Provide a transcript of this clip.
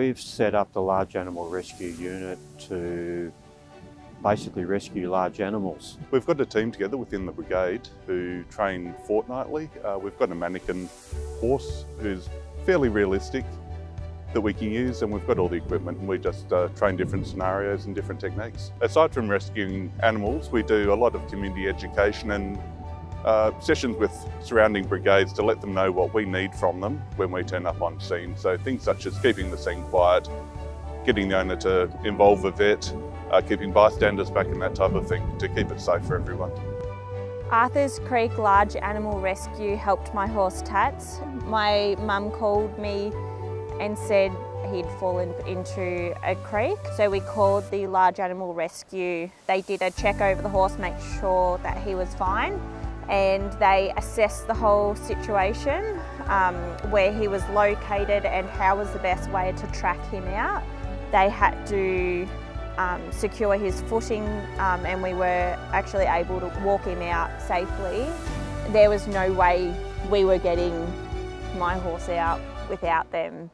We've set up the Large Animal Rescue Unit to basically rescue large animals. We've got a team together within the brigade who train fortnightly. Uh, we've got a mannequin horse who's fairly realistic that we can use and we've got all the equipment and we just uh, train different scenarios and different techniques. Aside from rescuing animals, we do a lot of community education and uh, sessions with surrounding brigades to let them know what we need from them when we turn up on scene. So things such as keeping the scene quiet, getting the owner to involve a vet, uh, keeping bystanders back and that type of thing to keep it safe for everyone. Arthur's Creek Large Animal Rescue helped my horse Tats. My mum called me and said he'd fallen into a creek. So we called the Large Animal Rescue. They did a check over the horse, make sure that he was fine and they assessed the whole situation, um, where he was located and how was the best way to track him out. They had to um, secure his footing um, and we were actually able to walk him out safely. There was no way we were getting my horse out without them.